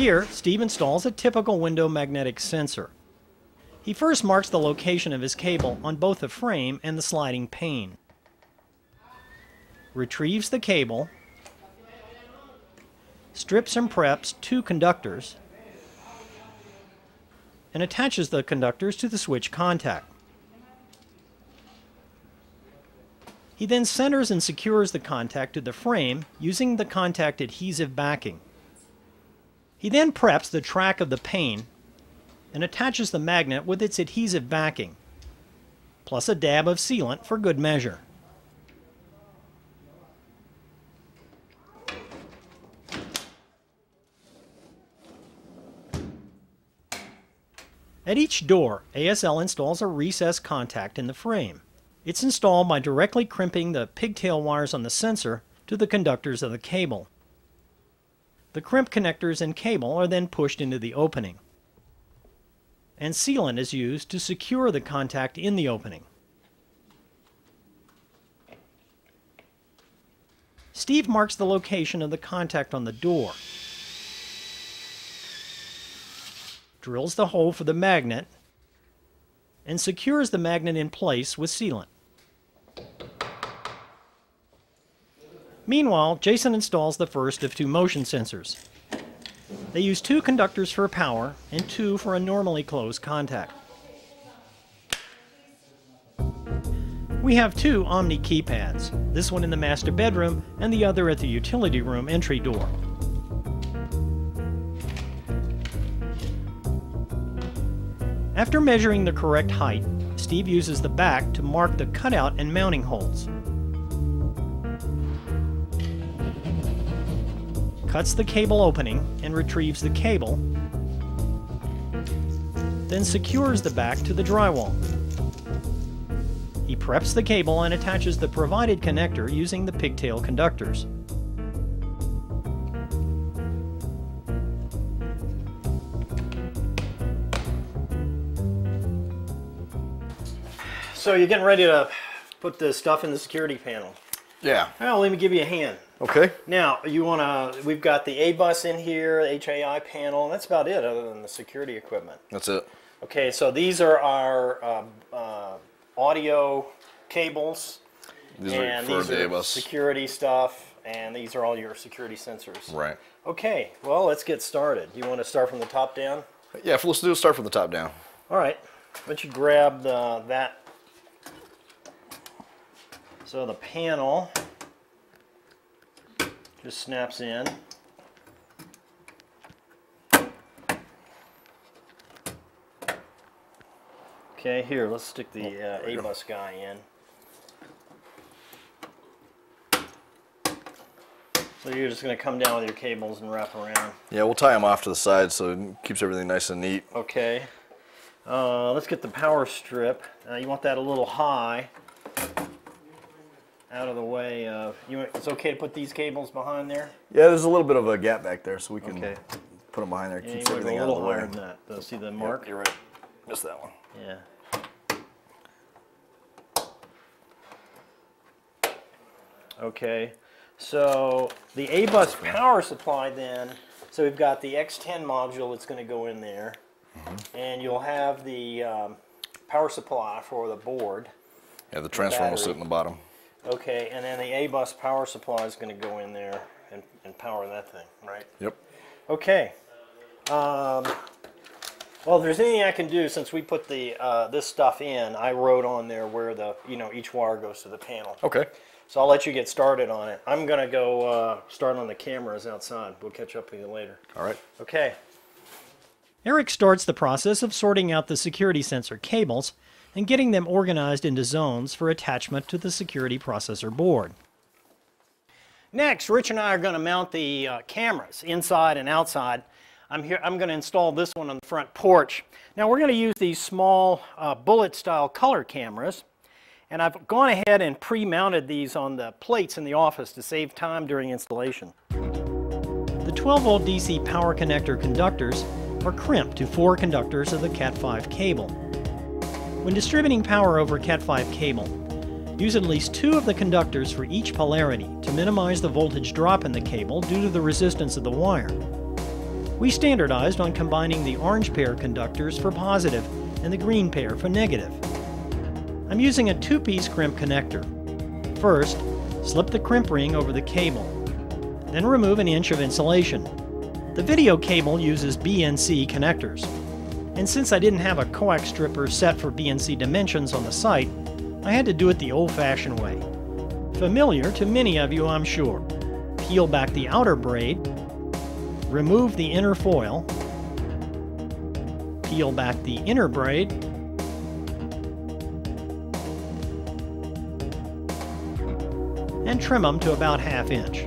Here, Steve installs a typical window magnetic sensor. He first marks the location of his cable on both the frame and the sliding pane. Retrieves the cable, strips and preps two conductors, and attaches the conductors to the switch contact. He then centers and secures the contact to the frame using the contact adhesive backing. He then preps the track of the pane and attaches the magnet with its adhesive backing, plus a dab of sealant for good measure. At each door, ASL installs a recessed contact in the frame. It's installed by directly crimping the pigtail wires on the sensor to the conductors of the cable. The crimp connectors and cable are then pushed into the opening. And sealant is used to secure the contact in the opening. Steve marks the location of the contact on the door. Drills the hole for the magnet and secures the magnet in place with sealant. Meanwhile, Jason installs the first of two motion sensors. They use two conductors for power and two for a normally closed contact. We have two Omni keypads, this one in the master bedroom and the other at the utility room entry door. After measuring the correct height, Steve uses the back to mark the cutout and mounting holes. Cuts the cable opening and retrieves the cable, then secures the back to the drywall. He preps the cable and attaches the provided connector using the pigtail conductors. So you're getting ready to put the stuff in the security panel. Yeah. Well, let me give you a hand. Okay. Now, you want to, we've got the A-bus in here, HAI panel, and that's about it other than the security equipment. That's it. Okay, so these are our um, uh, audio cables. These and are these the are security stuff, and these are all your security sensors. Right. Okay, well, let's get started. You want to start from the top down? Yeah, let's do start from the top down. All right, why don't you grab the, that. So the panel just snaps in. Okay, here, let's stick the uh. A-bus guy in. So you're just going to come down with your cables and wrap around. Yeah, we'll tie them off to the side so it keeps everything nice and neat. Okay. Uh, let's get the power strip. Uh, you want that a little high, out of the way. Of, you, it's okay to put these cables behind there. Yeah, there's a little bit of a gap back there, so we can Okay. put them behind there. Yeah, you Keeps want to go everything a out little of the higher way. than that. though. See the Yep, mark? you're right. Missed that one. Yeah. Okay, so the A-bus power supply then, so we've got the X10 module that's going to go in there, and you'll have the um, power supply for the board. Yeah, the transformer will sit in the bottom. Okay, and then the A-bus power supply is going to go in there and, and power that thing, right? Yep. Okay. Um, well, if there's anything I can do, since we put the uh, this stuff in, I wrote on there where the you know each wire goes to the panel. Okay. So I'll let you get started on it. I'm gonna go uh, start on the cameras outside. We'll catch up with you later. All right. Okay. Eric starts the process of sorting out the security sensor cables and getting them organized into zones for attachment to the security processor board. Next, Rich and I are going to mount the uh, cameras inside and outside. I'm here. I'm going to install this one on the front porch. Now we're going to use these small uh, bullet-style color cameras, and I've gone ahead and pre-mounted these on the plates in the office to save time during installation. The 12-volt DC power connector conductors are crimped to four conductors of the Cat5 cable. When distributing power over Cat5 cable, use at least two of the conductors for each polarity to minimize the voltage drop in the cable due to the resistance of the wire. We standardized on combining the orange pair conductors for positive and the green pair for negative. I'm using a two-piece crimp connector. First, slip the crimp ring over the cable. Then remove an inch of insulation. The video cable uses BNC connectors. And since I didn't have a coax stripper set for BNC dimensions on the site, I had to do it the old-fashioned way. Familiar to many of you, I'm sure. Peel back the outer braid, remove the inner foil, peel back the inner braid, and trim them to about half inch.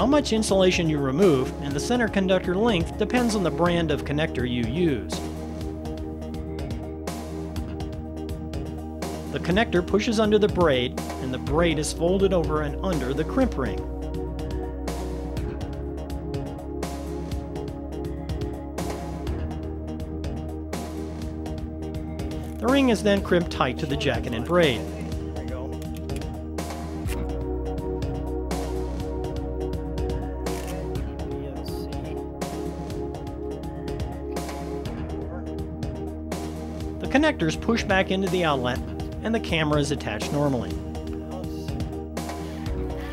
How much insulation you remove and the center conductor length depends on the brand of connector you use. The connector pushes under the braid and the braid is folded over and under the crimp ring. The ring is then crimped tight to the jacket and braid. Connectors push back into the outlet and the camera is attached normally.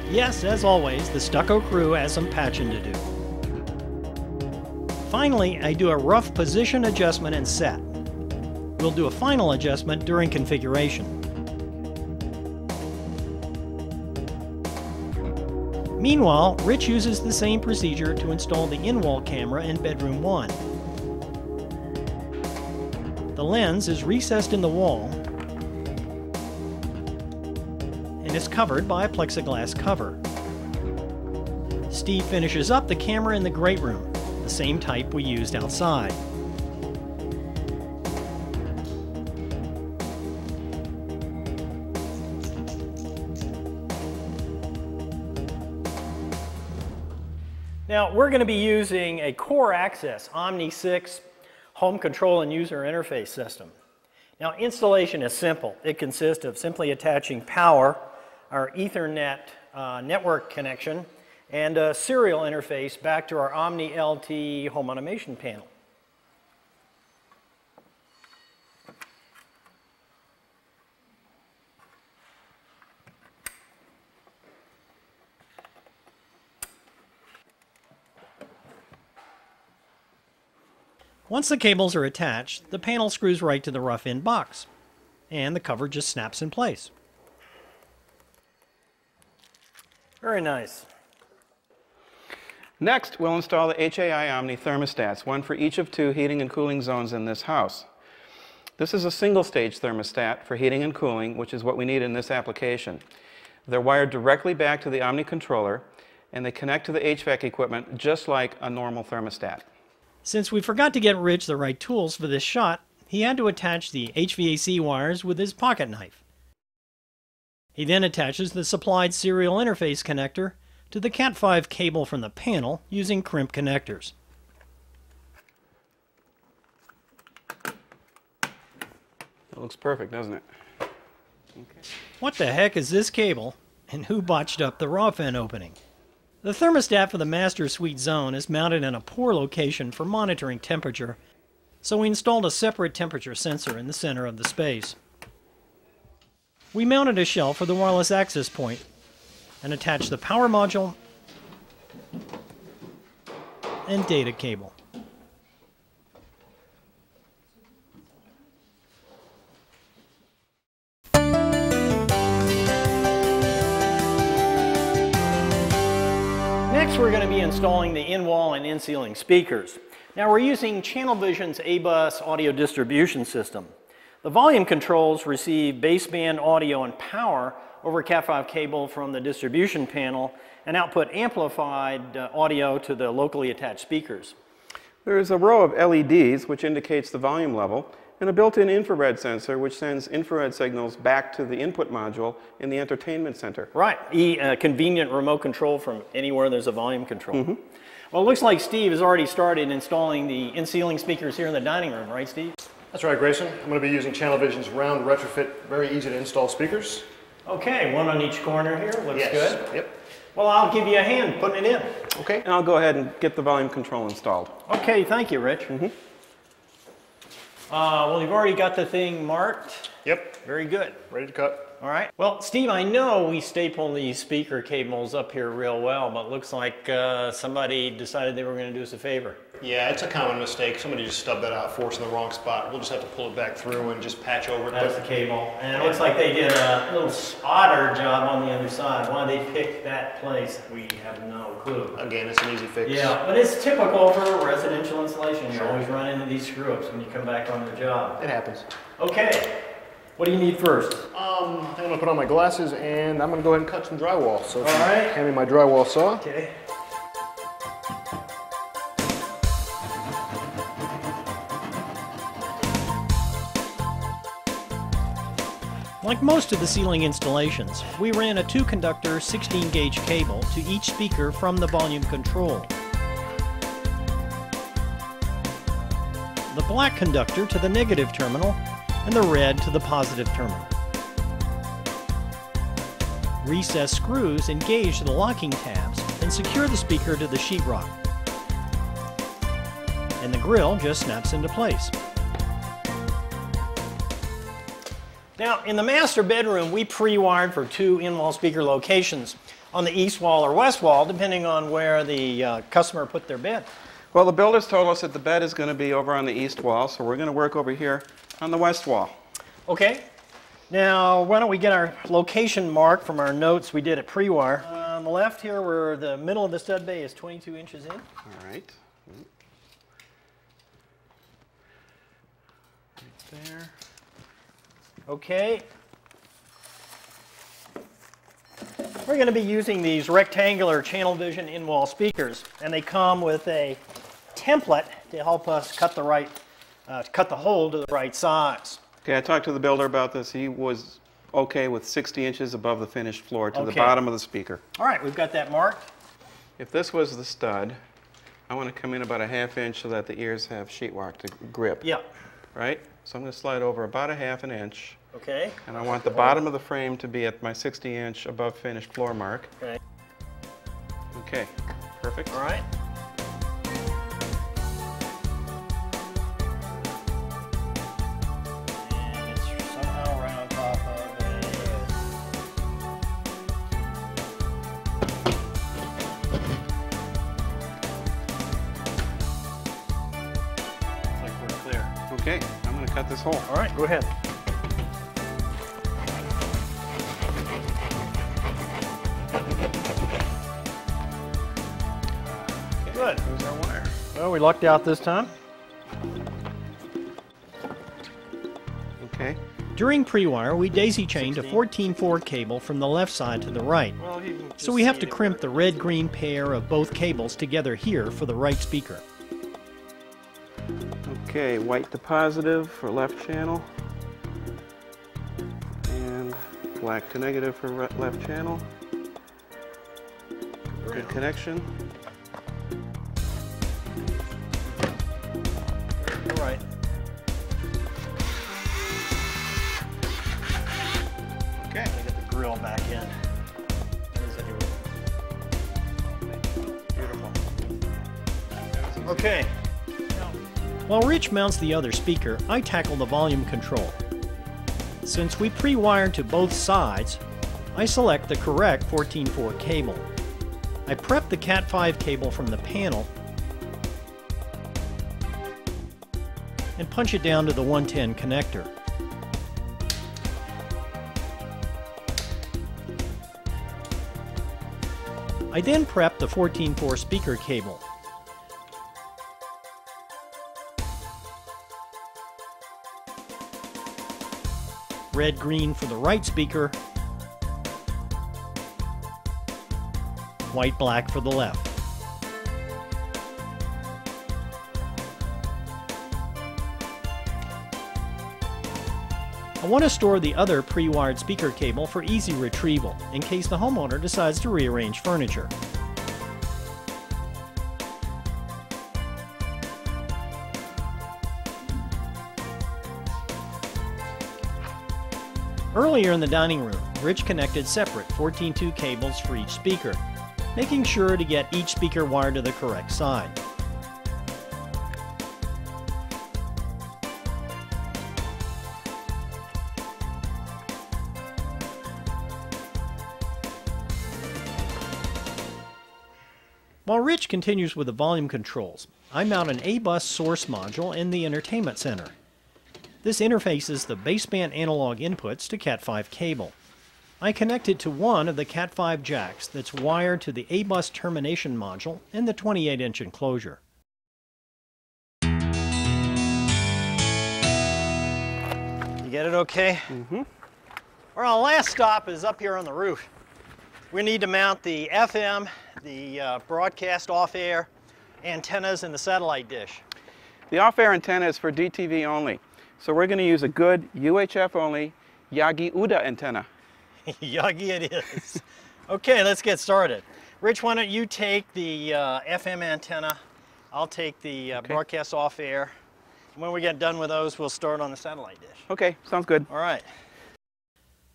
Yes, as always, the stucco crew has some patching to do. Finally, I do a rough position adjustment and set. We'll do a final adjustment during configuration. Meanwhile, Rich uses the same procedure to install the in-wall camera in bedroom 1. The lens is recessed in the wall and is covered by a plexiglass cover. Steve finishes up the camera in the great room, the same type we used outside. Now, we're going to be using a Core Access Omni 6 home control and user interface system. Now, installation is simple. It consists of simply attaching power, our Ethernet uh, network connection, and a serial interface back to our Omni LT home automation panel. Once the cables are attached, the panel screws right to the rough-in box, and the cover just snaps in place. Very nice. Next, we'll install the HAI Omni thermostats, one for each of two heating and cooling zones in this house. This is a single-stage thermostat for heating and cooling, which is what we need in this application. They're wired directly back to the Omni controller, and they connect to the HVAC equipment just like a normal thermostat. Since we forgot to get Rich the right tools for this shot, he had to attach the HVAC wires with his pocket knife. He then attaches the supplied serial interface connector to the Cat5 cable from the panel using crimp connectors. That looks perfect, doesn't it? Okay. What the heck is this cable, and who botched up the raw fan opening? The thermostat for the master suite zone is mounted in a poor location for monitoring temperature, so we installed a separate temperature sensor in the center of the space. We mounted a shelf for the wireless access point and attached the power module and data cable. Installing the in-wall and in-ceiling speakers. Now, we're using Channel Vision's A-Bus audio distribution system. The volume controls receive baseband audio and power over Cat5 cable from the distribution panel and output amplified uh, audio to the locally attached speakers. There is a row of LEDs which indicates the volume level and a built-in infrared sensor which sends infrared signals back to the input module in the entertainment center. Right, e, uh, convenient remote control from anywhere there's a volume control. Mm -hmm. Well, it looks like Steve has already started installing the in-ceiling speakers here in the dining room, right Steve? That's right, Grayson. I'm going to be using Channel Vision's round retrofit, very easy to install speakers. Okay, one on each corner here, looks yes. good. Yep. Well, I'll give you a hand putting it in. Okay. And I'll go ahead and get the volume control installed. Okay, thank you, Rich. Mm-hmm. Uh, well, you've already got the thing marked. Yep, Very good. ready to cut. All right. Well, Steve, I know we staple these speaker cables up here real well, but looks like uh, somebody decided they were going to do us a favor. Yeah, it's a common mistake. Somebody just stubbed that out for us in the wrong spot. We'll just have to pull it back through and just patch over it. That's the cable. And it looks like they did a little odder job on the other side. Why they picked that place, we have no clue. again, it's an easy fix. Yeah, but it's typical for residential installation. You always run into these screw-ups when you come back on the job. It happens. Okay, what do you need first? Um, I'm gonna put on my glasses and I'm gonna go ahead and cut some drywall. So if All you right. hand me my drywall saw. Okay. Like most of the ceiling installations, we ran a two conductor 16 gauge cable to each speaker from the volume control. The black conductor to the negative terminal and the red to the positive terminal. Recessed screws engage the locking tabs and secure the speaker to the sheetrock. And the grill just snaps into place. Now, in the master bedroom, we pre-wired for two in-wall speaker locations on the east wall or west wall, depending on where the uh, customer put their bed. Well, the builders told us that the bed is going to be over on the east wall, so we're going to work over here on the west wall. Okay. Now, why don't we get our location mark from our notes we did at pre-wire. Uh, on the left here, where the middle of the stud bay is 22 inches in. All right. Right there. Okay. We're going to be using these rectangular channel vision in-wall speakers, and they come with a template to help us cut the right, uh, cut the hole to the right size. Okay, I talked to the builder about this. He was okay with 60 inches above the finished floor to the bottom of the speaker. All right, we've got that marked. If this was the stud, I want to come in about a half inch so that the ears have sheetrock to grip, Yep. right? So I'm going to slide over about a half an inch, Okay. and I want the bottom of the frame to be at my 60 inch above finished floor mark. Okay. Okay, perfect. All right. And it's somehow right top of a. Looks like we're clear. Okay, I'm going to cut this hole. All right, go ahead. We lucked out this time. Okay. During pre-wire, we daisy chained a 14-4 cable from the left side to the right. So we have to crimp the red-green pair of both cables together here for the right speaker. Okay, white to positive for left channel. And black to negative for re- left channel. Good connection. Rich mounts the other speaker, I tackle the volume control. Since we pre-wired to both sides, I select the correct 14.4 cable. I prep the Cat5 cable from the panel and punch it down to the 110 connector. I then prep the 14.4 speaker cable. Red green for the right speaker, white black for the left. I want to store the other pre-wired speaker cable for easy retrieval in case the homeowner decides to rearrange furniture. Earlier in the dining room, Rich connected separate 14.2 cables for each speaker. making sure to get each speaker wired to the correct side. While Rich continues with the volume controls, I mount an A-Bus source module in the entertainment center. This interfaces the baseband analog inputs to Cat5 cable. I connect it to one of the Cat5 jacks that's wired to the A-Bus termination module in the 28-inch enclosure. You get it okay? Mm-hmm. Our last stop is up here on the roof. We need to mount the FM, the uh, broadcast off-air antennas, and the satellite dish. The off-air antenna is for DTV only. So we're going to use a good UHF only Yagi Uda antenna. Yagi it is. okay, let's get started. Rich, why don't you take the uh, FM antenna, I'll take the uh, Okay. broadcast off air. When we get done with those, we'll start on the satellite dish. Okay, sounds good. All right.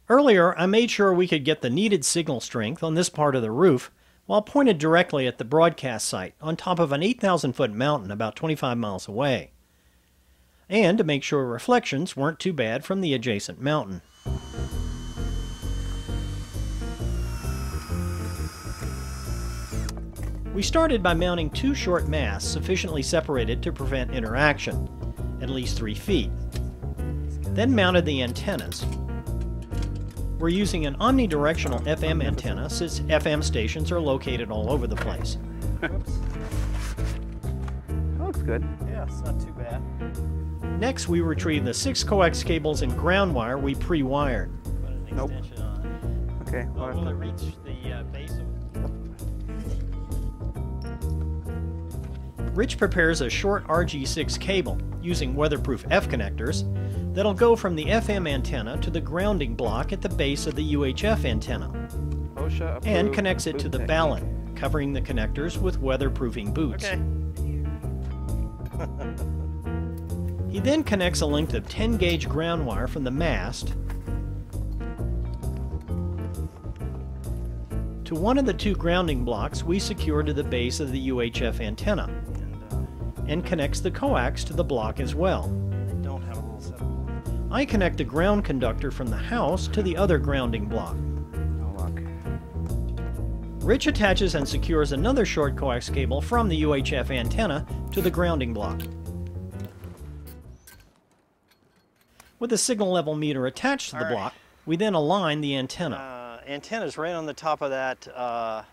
Earlier, I made sure we could get the needed signal strength on this part of the roof while pointed directly at the broadcast site on top of an 8,000 foot mountain about 25 miles away. And to make sure reflections weren't too bad from the adjacent mountain. We started by mounting two short masts sufficiently separated to prevent interaction, at least three feet. Then mounted the antennas. We're using an omnidirectional FM antenna since FM stations are located all over the place. That looks good. Yeah, it's not too bad. Next, we retrieve the six coax cables and ground wire we pre-wired. Nope. on. Okay. Oh, well, will it reach the uh, base of Rich prepares a short RG6 cable using weatherproof F connectors that'll go from the FM antenna to the grounding block at the base of the UHF antenna OSHA and connects it to the technique. balun, covering the connectors with weatherproofing boots. He then connects a length of 10 gauge ground wire from the mast to one of the two grounding blocks we secure to the base of the UHF antenna and connects the coax to the block as well. I connect the ground conductor from the house to the other grounding block. Rich attaches and secures another short coax cable from the UHF antenna to the grounding block. With a signal level meter attached to the All right. block, we then align the antenna. Uh, antenna's right on the top of that uh,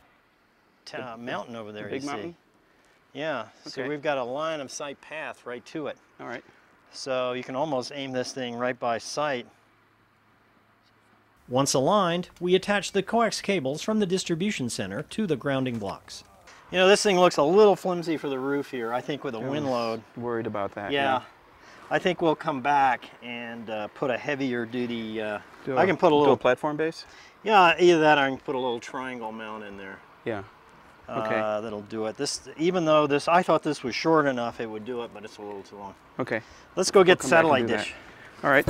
t- uh, mountain over there. big you see. mountain? Yeah. So we've got a line of sight path right to it. All right. So you can almost aim this thing right by sight. Once aligned, we attach the coax cables from the distribution center to the grounding blocks. You know, this thing looks a little flimsy for the roof here. I think with a wind load. Worried about that. Yeah. I think we'll come back and uh, put a heavier duty. Uh, Do I can put a do little. platform base. yeah, either that or I can put a little triangle mount in there. Yeah. Okay. Uh, that'll do it. This, even though this, I thought this was short enough, it would do it, but it's a little too long. Okay. Let's go get the come back satellite do dish. All right.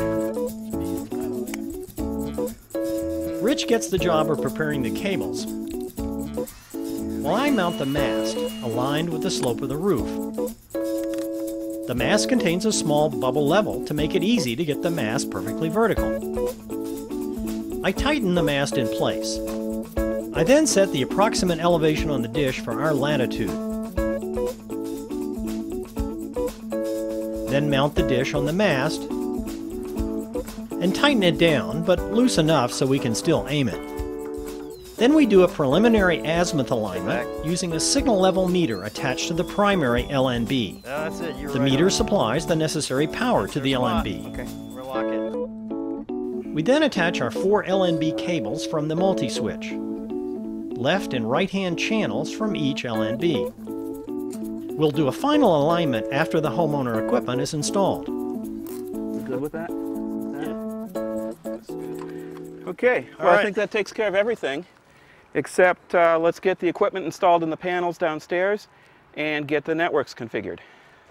Rich gets the job of preparing the cables, while I mount the mast, aligned with the slope of the roof. The mast contains a small bubble level to make it easy to get the mast perfectly vertical. I tighten the mast in place. I then set the approximate elevation on the dish for our latitude. Then mount the dish on the mast and tighten it down, but loose enough so we can still aim it. Then we do a preliminary azimuth alignment using a signal level meter attached to the primary LNB. Yeah, that's it. You're The right meter on. supplies the necessary power to the There's a lot. LNB. Okay. Relock it. We then attach our four LNB cables from the multi-switch. Left and right-hand channels from each LNB. We'll do a final alignment after the homeowner equipment is installed. Good with that? Okay. Well, All I think that takes care of everything, except uh, let's get the equipment installed in the panels downstairs and get the networks configured.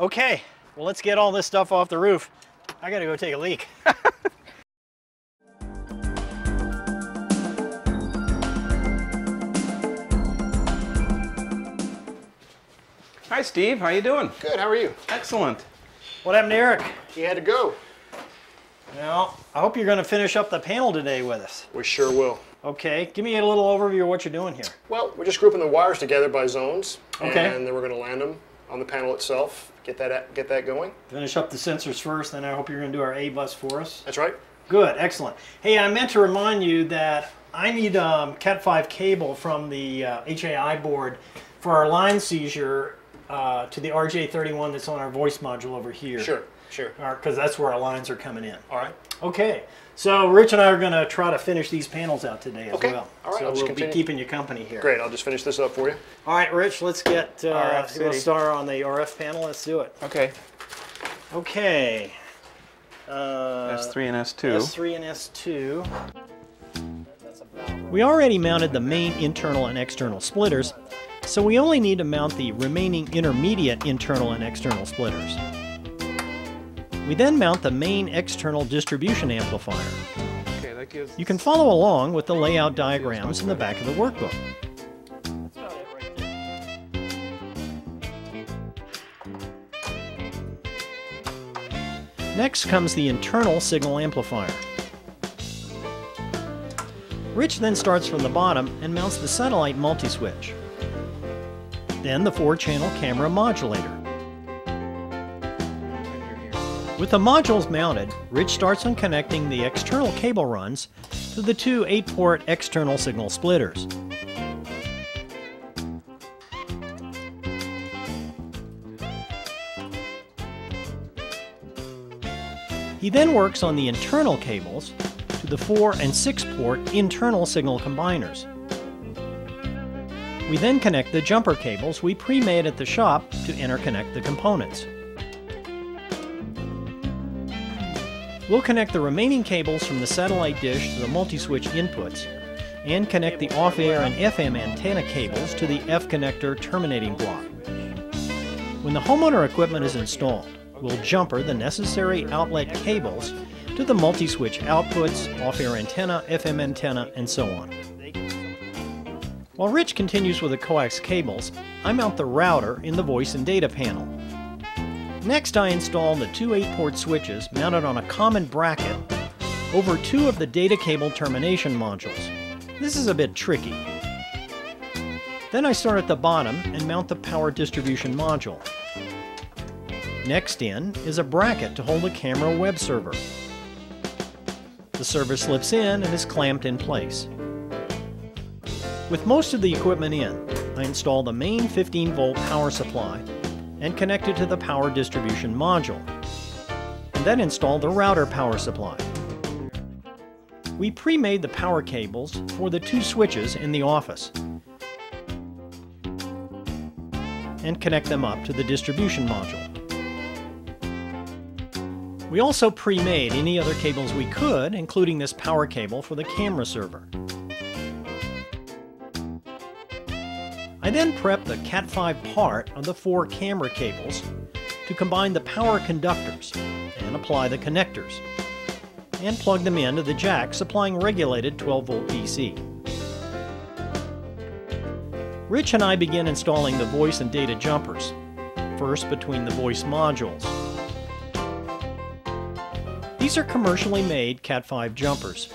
Okay, well, let's get all this stuff off the roof. I gotta go take a leak. Hi, Steve. How you doing? Good, how are you? Excellent. What happened to Eric? He had to go. Well, I hope you're going to finish up the panel today with us. We sure will. Okay, give me a little overview of what you're doing here. Well, we're just grouping the wires together by zones. Okay. And then we're going to land them on the panel itself. Get that get that going. Finish up the sensors first, then I hope you're going to do our A bus for us. That's right. Good, excellent. Hey, I meant to remind you that I need um, Cat5 cable from the uh, HAI board for our line seizure uh, to the RJ31 that's on our voice module over here. Sure, sure. Because that's where our lines are coming in. All right. Okay, so Rich and I are going to try to finish these panels out today as Okay, well. all right, So I'll just we'll be keeping you company here. Great. I'll just finish this up for you. All right, Rich, let's get, uh, RF we'll start on the RF panel. Let's do it. Okay. Okay. Uh, S3 and S2. S3 and S2. We already mounted the main internal and external splitters, so we only need to mount the remaining intermediate internal and external splitters. We then mount the main external distribution amplifier. Okay. You can follow along with the layout diagrams in the back of the workbook. Next comes the internal signal amplifier. Rich then starts from the bottom and mounts the satellite multi-switch. Then the four-channel camera modulator. With the modules mounted, Rich starts on connecting the external cable runs to the two 8-port external signal splitters. He then works on the internal cables to the 4 and 6 port internal signal combiners. We then connect the jumper cables we pre-made at the shop to interconnect the components. We'll connect the remaining cables from the satellite dish to the multi-switch inputs and connect the off-air and FM antenna cables to the F connector terminating block. When the homeowner equipment is installed, we'll jumper the necessary outlet cables to the multi-switch outputs, off-air antenna, FM antenna, and so on. While Rich continues with the coax cables, I mount the router in the voice and data panel. Next, I install the two 8-port switches mounted on a common bracket over two of the data cable termination modules. This is a bit tricky. Then I start at the bottom and mount the power distribution module. Next in is a bracket to hold a camera web server. The server slips in and is clamped in place. With most of the equipment in, I install the main 15 volt power supply and connect it to the power distribution module, and then install the router power supply. We pre-made the power cables for the two switches in the office and connect them up to the distribution module. We also pre-made any other cables we could, including this power cable for the camera server. I then prep the Cat5 part of the four camera cables to combine the power conductors and apply the connectors, and plug them into the jack supplying regulated 12 volt DC. Rich and I begin installing the voice and data jumpers, first between the voice modules. These are commercially made Cat5 jumpers.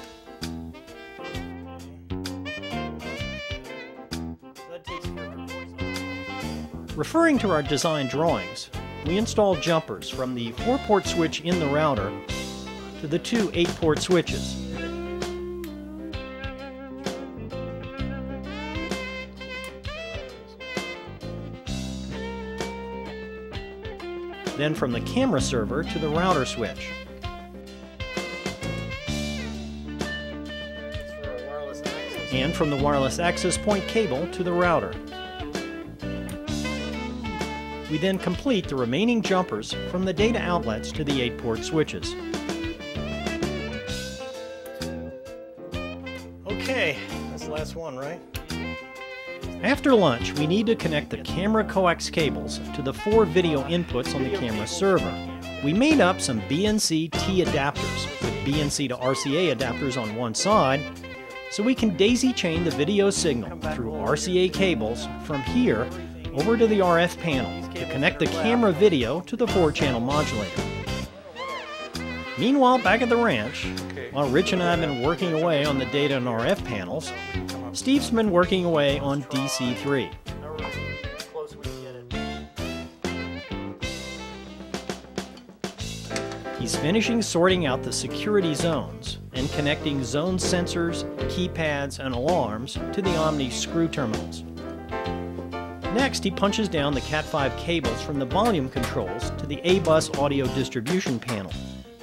Referring to our design drawings, we install jumpers from the 4-port switch in the router to the two 8-port switches. Then from the camera server to the router switch. And from the wireless access point cable to the router. We then complete the remaining jumpers from the data outlets to the 8-port switches. Okay, that's the last one, right? After lunch, we need to connect the camera coax cables to the four video inputs on the camera server. We made up some BNC T adapters with BNC to RCA adapters on one side, so we can daisy chain the video signal through RCA cables from here over to the RF panel to connect the camera video to the 4-channel modulator. Meanwhile, back at the ranch, while Rich and I have been working away on the data and RF panels, Steve's been working away on DC3. He's finishing sorting out the security zones and connecting zone sensors, keypads, and alarms to the Omni screw terminals. Next, he punches down the Cat5 cables from the volume controls to the A-Bus audio distribution panel.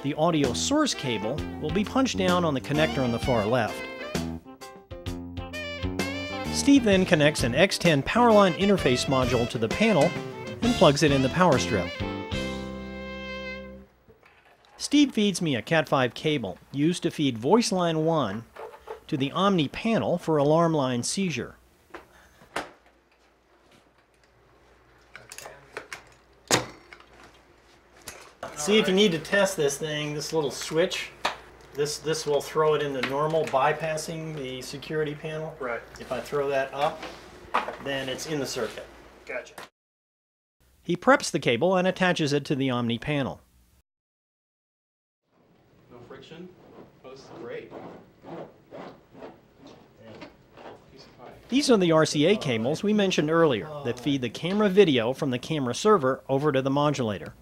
The audio source cable will be punched down on the connector on the far left. Steve then connects an X10 Powerline interface module to the panel and plugs it in the power strip. Steve feeds me a Cat5 cable used to feed voice line 1 to the Omni panel for alarm line seizure. See if you need to test this thing, this little switch, this this will throw it into normal bypassing the security panel. Right. If I throw that up, then it's in the circuit. Gotcha. He preps the cable and attaches it to the Omni panel. No friction? Oh, this is great. Piece of pie. These are the RCA cables we mentioned earlier that feed the camera video from the camera server over to the modulator.